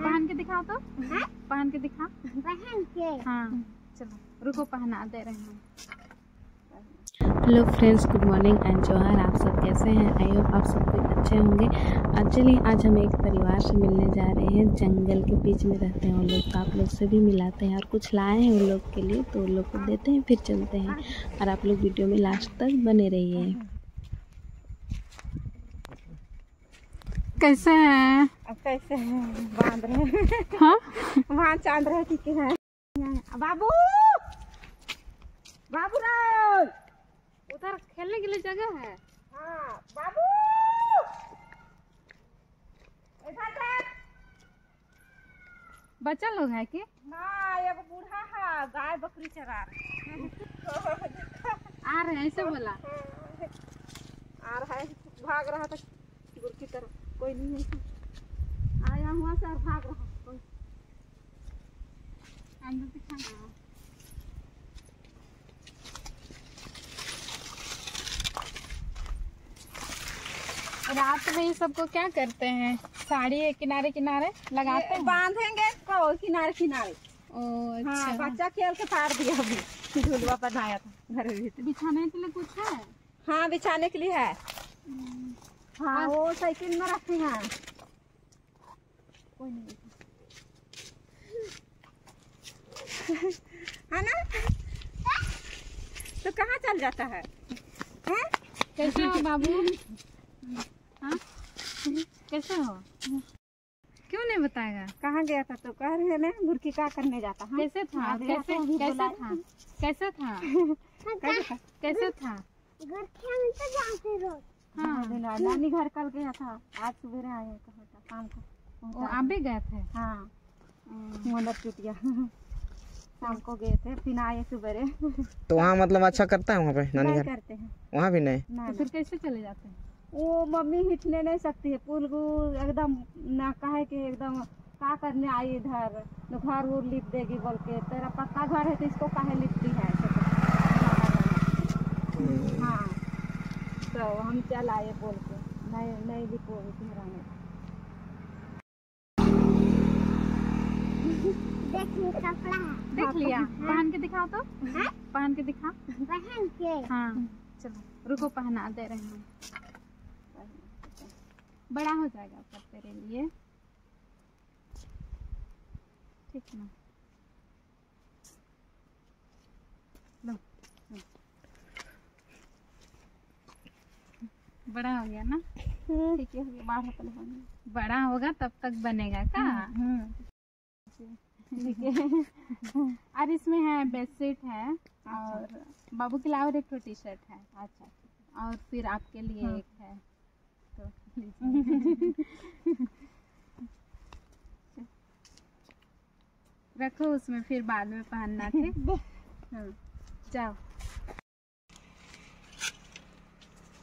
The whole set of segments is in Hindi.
पहन के दिखाओ तो। हाँ? पहन के दिखा पहन के? हाँ चलो रुको पहना दे रहे हैं hello friends good morning and जोहार आप सब कैसे हैं? आई होप आप सब कोई अच्छे होंगे। आज चलिए आज हम एक परिवार से मिलने जा रहे हैं। जंगल के बीच में रहते हैं वो लोग। तो आप लोग से भी मिलाते हैं और कुछ लाए हैं उन लोग के लिए तो उन लोग को देते हैं फिर चलते हैं। और आप लोग वीडियो में लास्ट तक बने रहिए। कैसे हैं? अब कैसे हैं? बाँध रहे हाँ। वहाँ चाँद रहे ठीक है? बाबू! बाबू राव उधर खेलने के लिए जगह है। हाँ बाबू! बच्चा लोग है कि? हाँ एगो बूढ़ा है गाय बकरी चरा रहा आ रहे हैं ऐसे बोला। आ रहा है भाग रहा था गुर की तरफ़। कोई नहीं है। आया हुआ से और भाग रहा कोई। अंदर दिखाना रात में ये सबको क्या करते हैं? साड़ी के किनारे किनारे लगाते हैं? बांधेंगे को किनारे किनारे। ओ हाँ अच्छा। बच्चा खेल के फाड़ दिया अभी। झूलवा बनाया था घर बिछाने के लिए कुछ है? हाँ बिछाने के लिए है। हाँ वो साइकिल में रखे हैं। कोई नहीं। है ना? तो कहाँ चल जाता है? हैं? कैसे हो बाबू? हाँ? कैसे हो? क्यों नहीं बताएगा? कहाँ गया था तो कह रहे ना गुरकी का करने जाता हाँ। कैसे था? कैसे में भी कैसे। था? कैसे था? कैसे था? कैसे था हाँ। नानी घर कल गया था। आज आए कहा था शाम को। ओ आप भी गए थे? हाँ। हम्म, मोदर चुटिया शाम को गए थे फिर आए सवेरे। तो वहाँ मतलब अच्छा करता है वहाँ पे नानी घर? करते हैं। वहाँ भी नहीं? ना तो फिर कैसे चले जाते हैं? वो मम्मी हिटने नहीं सकती है। पुल एकदम ना कहे कि एकदम का करने आई इधर? तो घर वो लिप देगी बोल के तेरा पक्का घर है तो इसको काहे लिपती है। तो। हाँ। तो हम चल आए बोल के। नहीं नहीं लिपोगी तुम्हारा देख लिया। पहन के दिखाओ तो। पहन के दिखा। पहन के? हाँ चलो रुको पहना दे रहे हैं। बड़ा हो जाएगा सब तेरे लिए। ठीक ना? लो लो। बड़ा हो गया ना? ठीक है। होंगे बड़ा होगा तब तक बनेगा का? ठीक है। और इसमें है बेडशीट है और बाबू के लिए और एक टी शर्ट है। अच्छा और फिर आपके लिए हाँ। एक है। तो रखो उसमें फिर बाद में पहनना ठीक? हाँ। जाओ।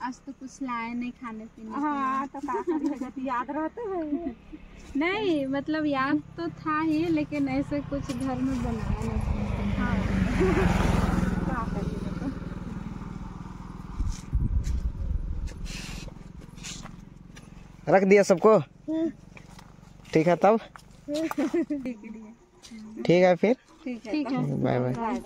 आज तो कुछ लाए नहीं खाने पीने के हाँ तो तो याद रहते हैं। नहीं मतलब याद तो था ही लेकिन ऐसे कुछ घर में बनाया नहीं। हाँ। तो रख दिया सबको? ठीक है तब? ठीक है। फिर? ठीक है बाय। बाय।